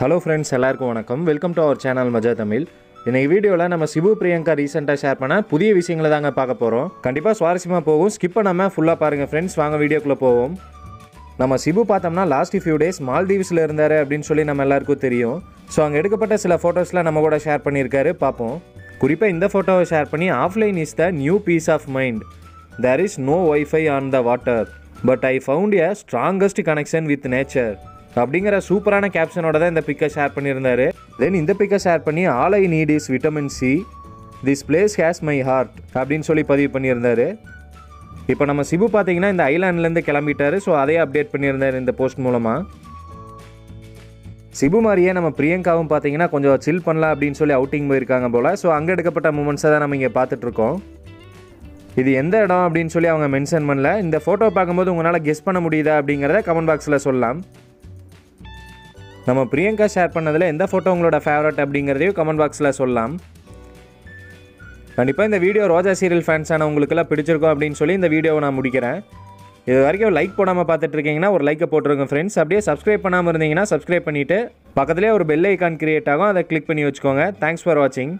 Hello friends எல்லாருக்கும் வணக்கம். Welcome to our channel மஜா தமிழ் இன்றைக்கி வீடியோவில் நம்ம சிபு பிரியங்கா ரீசெண்டாக ஷேர் பண்ண புதிய விஷயங்களை தாங்க பார்க்க போகிறோம் கண்டிப்பாக சுவாரஸ்யமாக போகும். ஸ்கிப் பண்ணாமல் ஃபுல்லாக பாருங்கள் ஃப்ரெண்ட்ஸ் வாங்க வீடியோக்குள்ளே போவோம். நம்ம சிபு பார்த்தோம்னா லாஸ்ட் ஃபியூ டேஸ் மால்தீவ்ஸில் இருந்தார் அப்படின்னு சொல்லி நம்ம எல்லாருக்கும் தெரியும். ஸோ அங்கே எடுக்கப்பட்ட சில ஃபோட்டோஸ்லாம் நம்ம கூட ஷேர் பண்ணியிருக்காரு. பார்ப்போம். குறிப்பாக இந்த ஃபோட்டோவை ஷேர் பண்ணி offline is the new peace of mind there is no wifi on the water but I found a strongest connection with nature அப்படிங்கிற சூப்பரான கேப்ஷனோட தான் இந்த பிக்கை ஷேர் பண்ணியிருந்தாரு. தென் இந்த பிக்கை ஷேர் பண்ணி all I need is vitamin C this place has my heart அப்படின்னு சொல்லி பதிவு பண்ணியிருந்தாரு. இப்போ நம்ம சிபு பார்த்தீங்கன்னா இந்த ஐலாண்ட்லேருந்து கிளம்பிட்டாரு. ஸோ அதையே அப்டேட் பண்ணியிருந்தாரு இந்த போஸ்ட் மூலமாக சிபு மாதிரியே நம்ம பிரியங்காவும் பார்த்தீங்கன்னா கொஞ்சம் சில் பண்ணலாம் அப்படின்னு சொல்லி அவுட்டிங் போயிருக்காங்க போல். ஸோ அங்கே எடுக்கப்பட்ட மூமெண்ட்ஸை தான் நம்ம இங்கே பார்த்துட்ருக்கோம். இது எந்த இடம் அப்படின்னு சொல்லி அவங்க மென்ஷன் பண்ணல. இந்த ஃபோட்டோ பார்க்கும்போது உங்களால் கெஸ் பண்ண முடியுதா அப்படிங்கிறத கமெண்ட் பாக்ஸில் சொல்லலாம். நம்ம பிரியங்கா ஷேர் பண்ணதில் எந்த ஃபோட்டோ உங்களோட ஃபேவரட் அப்படிங்கிறதையும் கமெண்ட் பாக்ஸில் சொல்லலாம். கண்டிப்பாக இந்த வீடியோ ரோஜா சீரியல் ஃபேன்ஸான உங்களுக்கெல்லாம் பிடிச்சிருக்கும் அப்படின்னு சொல்லி இந்த வீடியோவை நான் முடிக்கிறேன். இது வரைக்கும் லைக் போடாமல் பார்த்துட்டு இருக்கீங்கன்னா ஒரு லைக்கை போட்டுருங்க ஃப்ரெண்ட்ஸ் அப்படியே சப்ஸ்கிரைப் பண்ணாமல் இருந்தீங்கன்னா சப்ஸ்கிரைப் பண்ணிவிட்டு பக்கத்துலேயே ஒரு பெல் ஐக்கான் கிரியேட் ஆகும். அதை கிளிக் பண்ணி வச்சுக்கோங்க. தேங்க்ஸ் ஃபார் வாட்சிங்